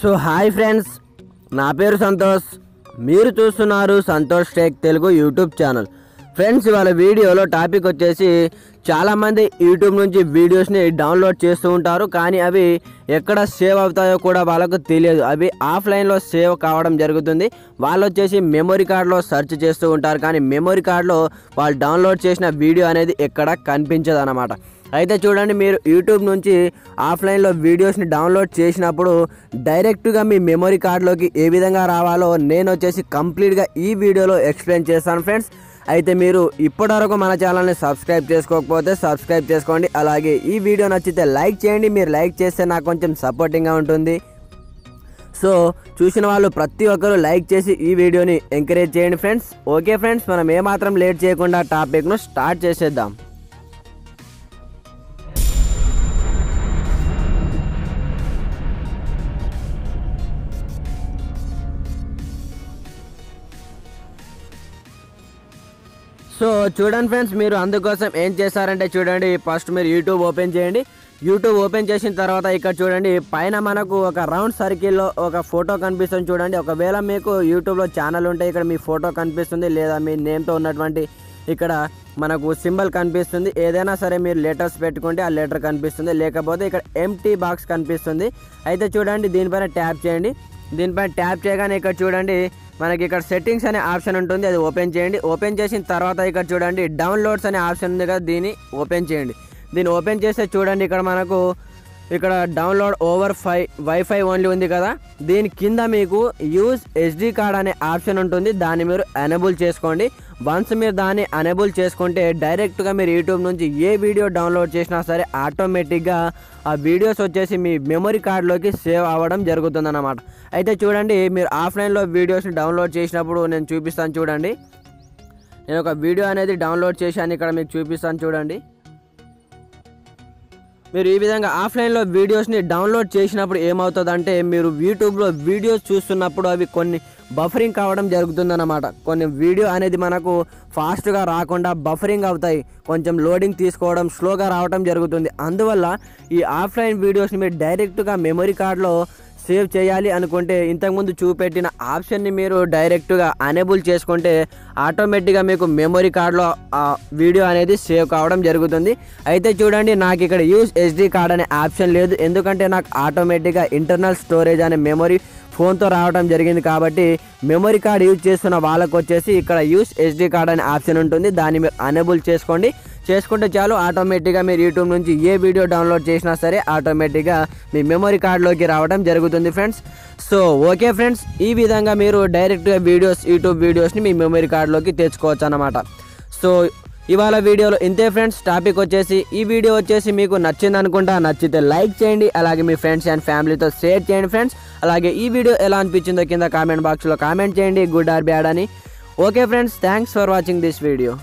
So hi friends నా పేరు సంతోష్. మీరు చూస్తున్నారు Santosh tech Telugu YouTube channel. Friends వాళ్ళ వీడియోలో టాపిక్ వచ్చేసి చాలామంది యూట్యూబ్ నుంచి వీడియోస్ని డౌన్లోడ్ చేస్తూ ఉంటారు కానీ అవి ఎక్కడ సేవ్ అవుతాయో కూడా వాళ్ళకు తెలియదు. అవి ఆఫ్లైన్లో సేవ్ కావడం జరుగుతుంది. వాళ్ళు వచ్చేసి మెమొరీ కార్డ్లో సెర్చ్ చేస్తూ ఉంటారు కానీ మెమొరీ కార్డ్లో వాళ్ళు డౌన్లోడ్ చేసిన వీడియో అనేది ఎక్కడ కనిపించదు అనమాట అయితే చూడండి మీరు యూట్యూబ్ నుంచి ఆఫ్లైన్లో వీడియోస్ని డౌన్లోడ్ చేసినప్పుడు డైరెక్ట్గా మీ మెమొరీ కార్డ్లోకి ఏ విధంగా రావాలో నేను వచ్చేసి కంప్లీట్గా ఈ వీడియోలో ఎక్స్ప్లెయిన్ చేస్తాను ఫ్రెండ్స్. అయితే మీరు ఇప్పటివరకు మన ఛానల్ని సబ్స్క్రైబ్ చేసుకోకపోతే సబ్స్క్రైబ్ చేసుకోండి. అలాగే ఈ వీడియో నచ్చితే లైక్ చేయండి. మీరు లైక్ చేస్తే నాకు కొంచెం సపోర్టింగ్గా ఉంటుంది. సో చూసిన వాళ్ళు ప్రతి ఒక్కరూ లైక్ చేసి ఈ వీడియోని ఎంకరేజ్ చేయండి ఫ్రెండ్స్. ఓకే ఫ్రెండ్స్ మనం ఏమాత్రం లేట్ చేయకుండా టాపిక్ను స్టార్ట్ చేసేద్దాం. సో చూడండి ఫ్రెండ్స్ మీరు అందుకోసం ఏం చేశారంటే చూడండి ఫస్ట్ మీరు యూట్యూబ్ ఓపెన్ చేయండి. యూట్యూబ్ ఓపెన్ చేసిన తర్వాత ఇక్కడ చూడండి పైన మనకు ఒక రౌండ్ సర్కిల్లో ఒక ఫోటో కనిపిస్తుంది చూడండి. ఒకవేళ మీకు యూట్యూబ్లో ఛానల్ ఉంటే ఇక్కడ మీ ఫోటో కనిపిస్తుంది లేదా మీ నేమ్తో ఉన్నటువంటి ఇక్కడ మనకు సింబల్ కనిపిస్తుంది. ఏదైనా సరే మీరు లెటర్స్ పెట్టుకుంటే ఆ లెటర్ కనిపిస్తుంది లేకపోతే ఇక్కడ ఎంటీ బాక్స్ కనిపిస్తుంది. అయితే చూడండి దీనిపైన ట్యాప్ చేయండి. దీనిపైన ట్యాప్ చేయగానే ఇక్కడ చూడండి మనకి ఇక్కడ సెట్టింగ్స్ అనే ఆప్షన్ ఉంటుంది అది ఓపెన్ చేయండి. ఓపెన్ చేసిన తర్వాత ఇక్కడ చూడండి డౌన్లోడ్స్ అనే ఆప్షన్ ఉంది కదా దీన్ని ఓపెన్ చేయండి. దీన్ని ఓపెన్ చేస్తే చూడండి ఇక్కడ మనకు ఇక్కడ download over fi wifi only ఉంది కదా. దీని కింద మీకు యూజ్ ఎస్డి కార్డ్ అనే ఆప్షన్ ఉంటుంది. దాన్ని మీరు ఎనేబుల్ చేసుకోండి. వన్స్ మీరు దాన్ని అనేబుల్ చేసుకుంటే డైరెక్ట్గా మీరు యూట్యూబ్ నుంచి ఏ వీడియో డౌన్లోడ్ చేసినా సరే ఆటోమేటిక్గా ఆ వీడియోస్ వచ్చేసి మీ మెమరీ కార్డ్లోకి సేవ్ అవ్వడం జరుగుతుందన్నమాట. అయితే చూడండి మీరు ఆఫ్లైన్లో వీడియోస్ని డౌన్లోడ్ చేసినప్పుడు నేను చూపిస్తాను చూడండి. నేను ఒక వీడియో అనేది డౌన్లోడ్ చేశాను. ఇక్కడ మీకు చూపిస్తాను చూడండి. మీరు ఈ విధంగా ఆఫ్లైన్లో వీడియోస్ని డౌన్లోడ్ చేసినప్పుడు ఏమవుతుందంటే మీరు యూట్యూబ్లో వీడియోస్ చూస్తున్నప్పుడు అవి కొన్ని బఫరింగ్ కావడం జరుగుతుందన్నమాట. కొన్ని వీడియో అనేది మనకు ఫాస్ట్గా రాకుండా బఫరింగ్ అవుతాయి. కొంచెం లోడింగ్ తీసుకోవడం స్లోగా రావడం జరుగుతుంది. అందువల్ల ఈ ఆఫ్లైన్ వీడియోస్ని మీరు డైరెక్ట్గా మెమరీ కార్డ్లో సేవ్ చేయాలి అనుకుంటే ఇంతకుముందు చూపెట్టిన ఆప్షన్ని మీరు డైరెక్ట్గా అనేబుల్ చేసుకుంటే ఆటోమేటిక్గా మీకు మెమరీ కార్డ్లో వీడియో అనేది సేవ్ కావడం జరుగుతుంది. అయితే చూడండి నాకు ఇక్కడ యూజ్ ఎస్డి కార్డ్ అనే ఆప్షన్ లేదు. ఎందుకంటే నాకు ఆటోమేటిక్గా ఇంటర్నల్ స్టోరేజ్ అనే మెమొరీ ఫోన్తో రావడం జరిగింది కాబట్టి మెమరీ కార్డ్ యూజ్ చేస్తున్న వాళ్ళకు వచ్చేసి ఇక్కడ యూస్ ఎస్డి కార్డ్ అనే ఆప్షన్ ఉంటుంది. దాన్ని మీరు అనేబుల్ చేసుకోండి. చేసుకుంటే చాలు ఆటోమేటిక్గా మీరు యూట్యూబ్ నుంచి ఏ వీడియో డౌన్లోడ్ చేసినా సరే ఆటోమేటిక్గా మీ మెమరీ కార్డ్లోకి రావడం జరుగుతుంది ఫ్రెండ్స్. సో ఓకే ఫ్రెండ్స్ ఈ విధంగా మీరు డైరెక్ట్గా వీడియోస్ యూట్యూబ్ వీడియోస్ని మీ మెమరీ కార్డ్లోకి తెచ్చుకోవచ్చు అనమాట సో ఇవాళ వీడియోలో ఇంతే ఫ్రెండ్స్ టాపిక్ వచ్చేసి ఈ వీడియో వచ్చేసి మీకు నచ్చింది అనుకుంటా నచ్చితే లైక్ చేయండి అలాగే మీ ఫ్రెండ్స్ అండ్ ఫ్యామిలీతో షేర్ చేయండి ఫ్రెండ్స్. అలాగే ఈ వీడియో ఎలా అనిపించిందో కింద కామెంట్ బాక్స్లో కామెంట్ చేయండి గుడ్ ఆర్ బ్యాడ్ అని. Okay friends thanks for watching this video.